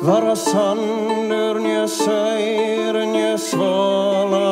Vara sannur nje sær nje svala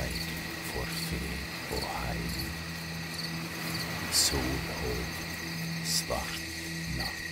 hjarteig for fred og heim. Solhåg, svart natt.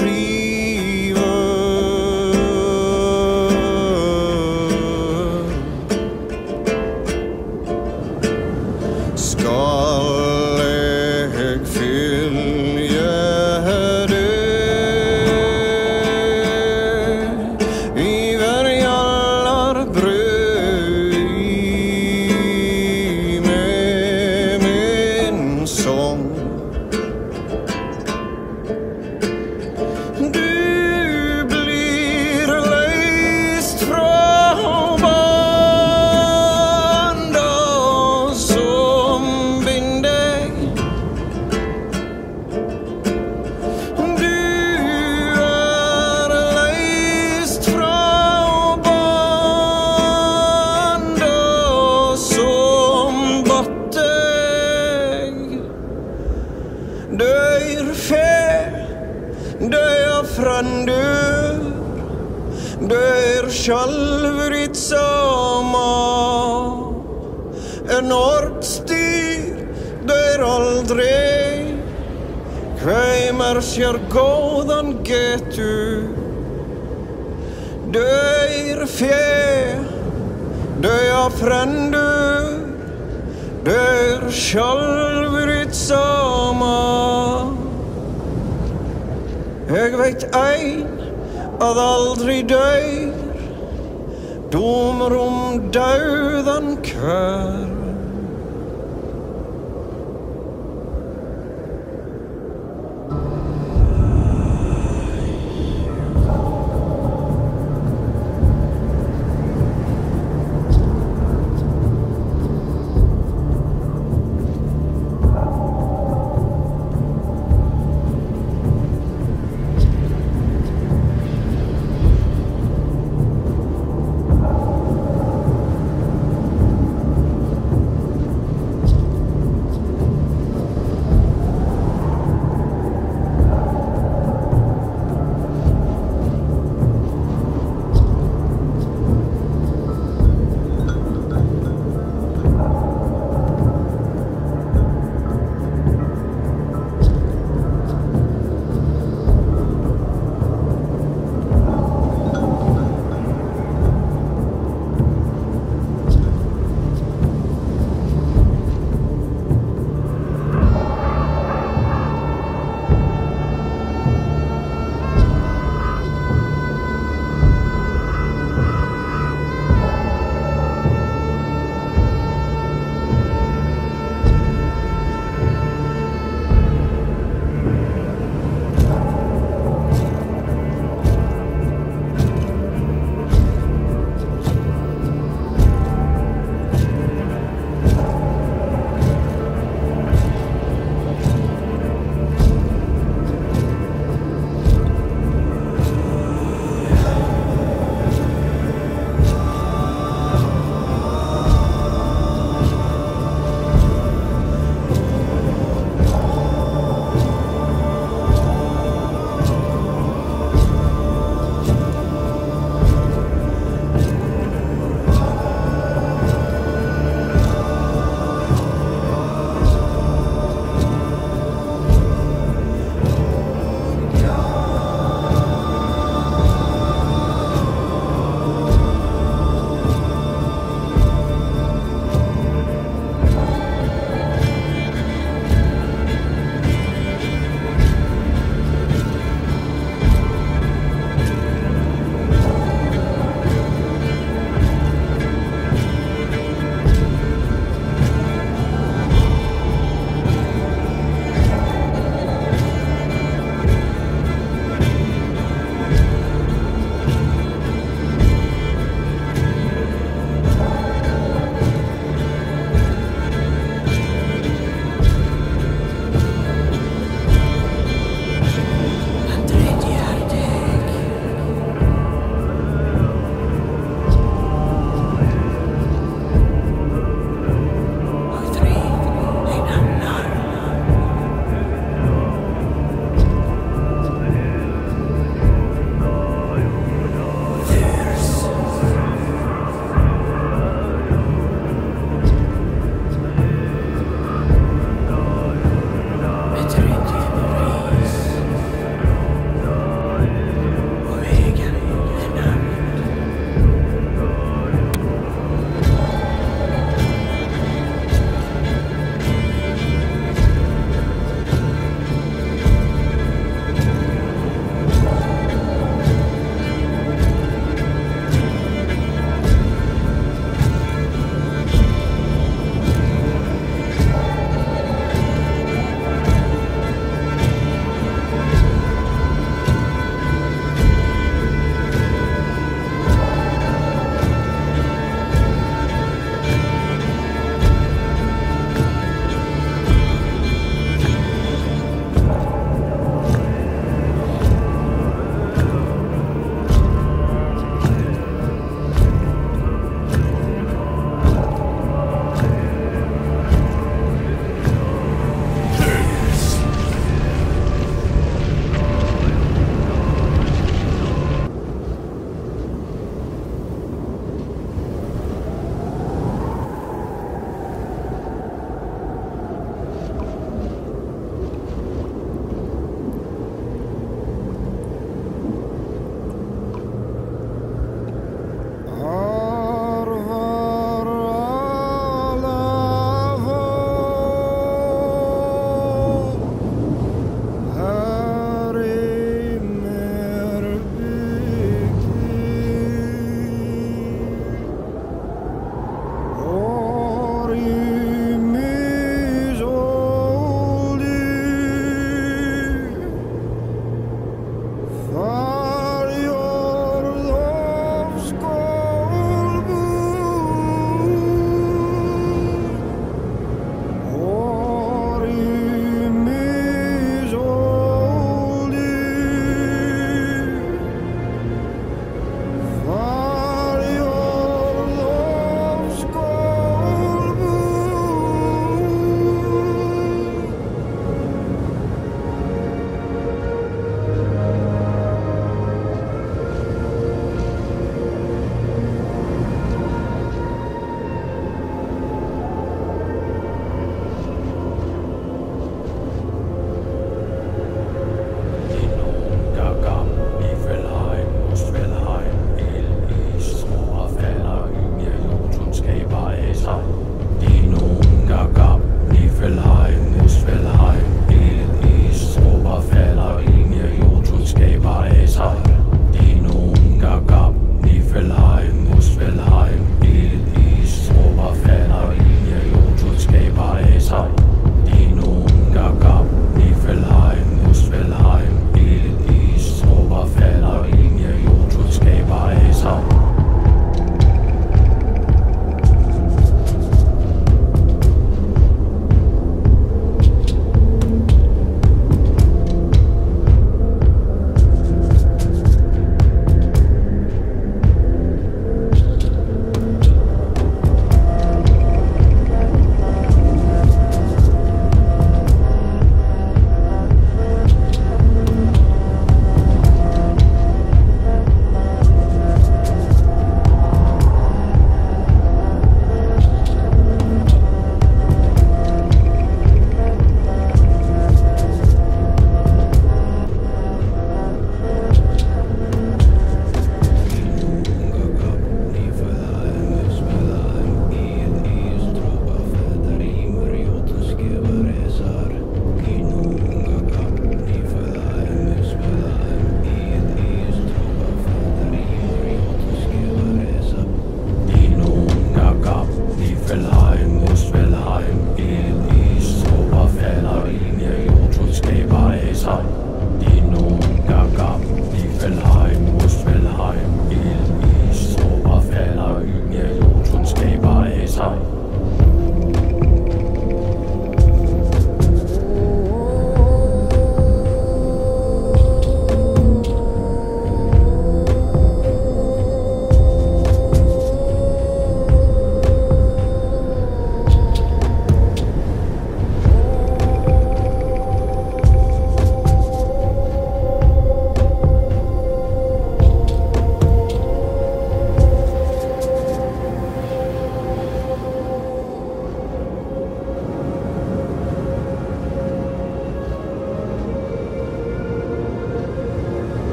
glory. sér góðan getu Döyr fjö, döja frændur Döyr sjálfur eitt weet Ég veit ein að aldrei um dauðan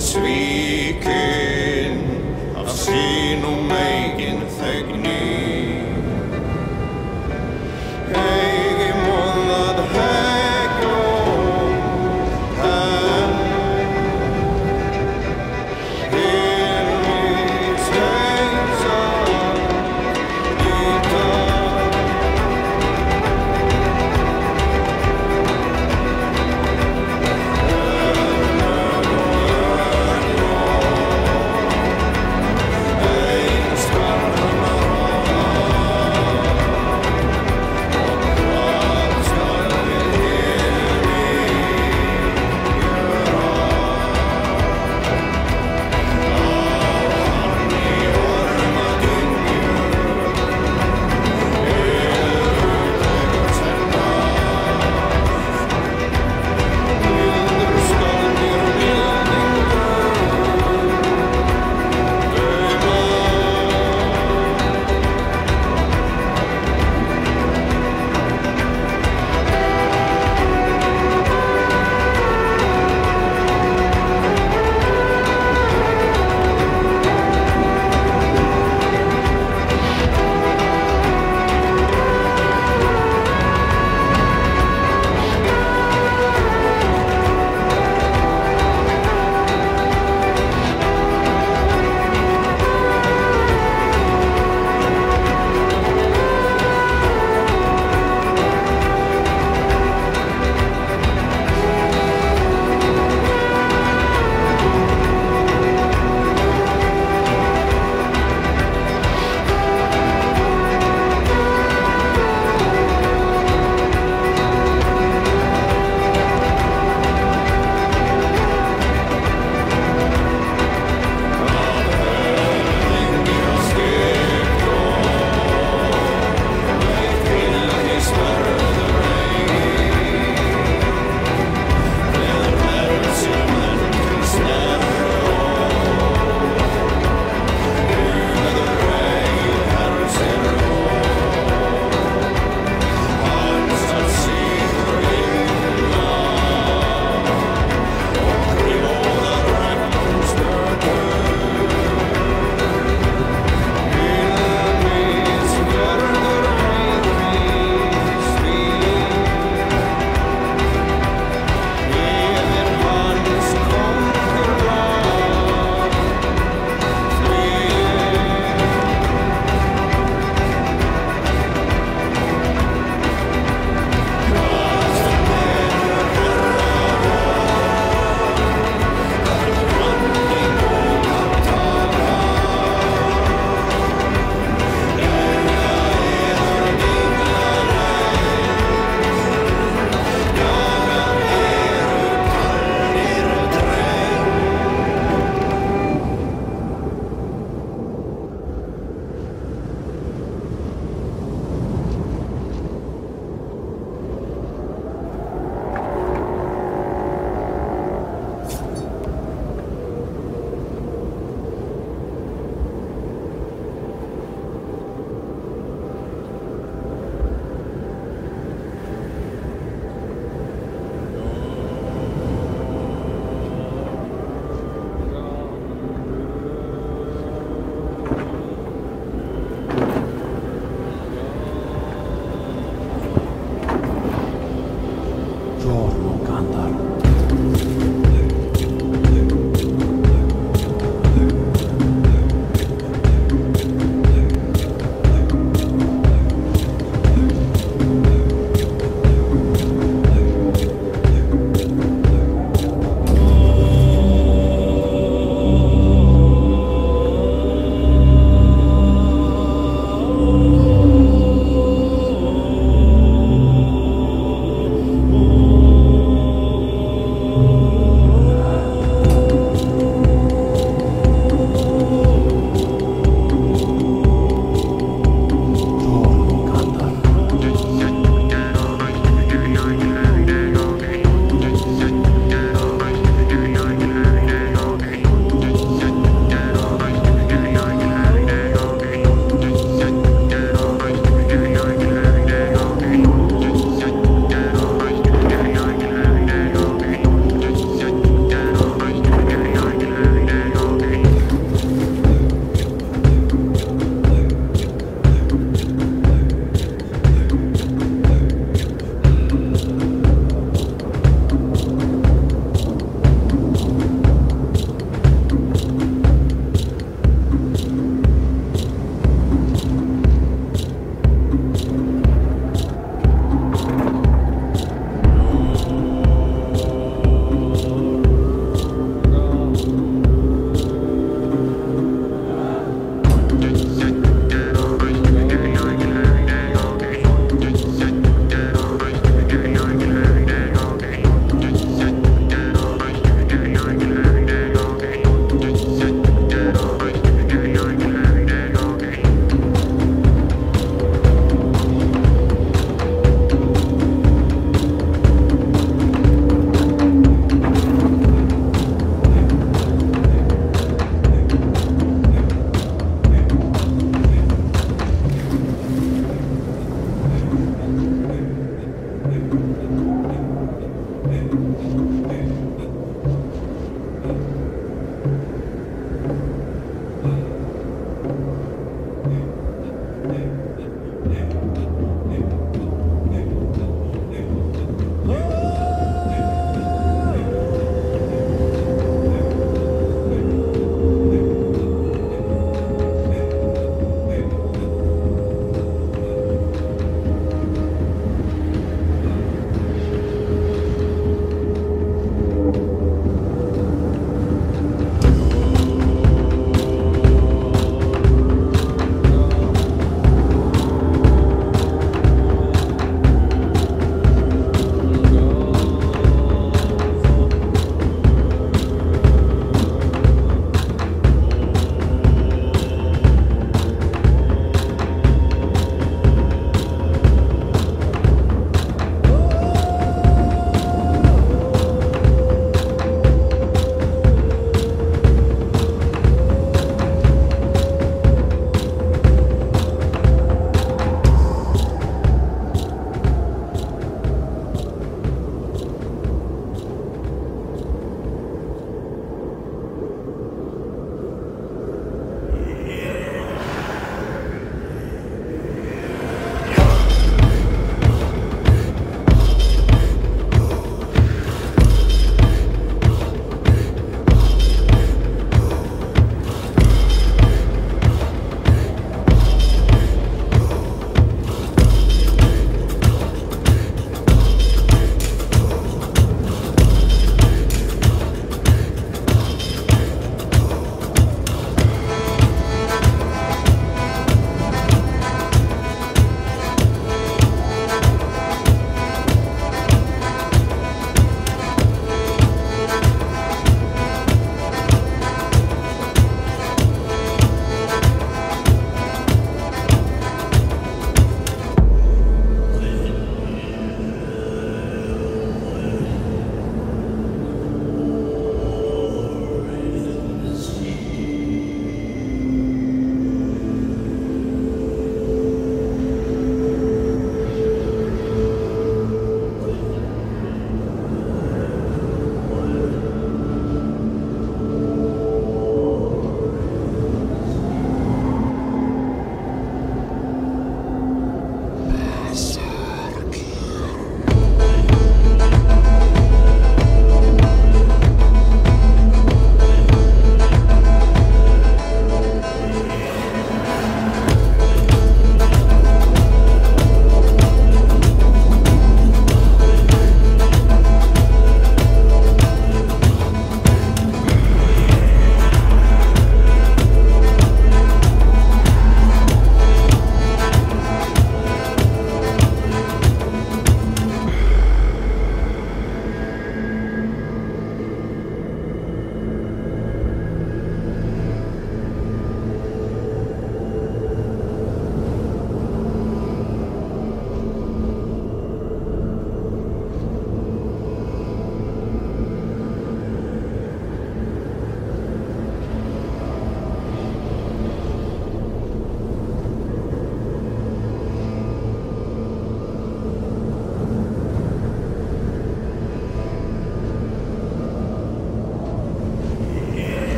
sweet.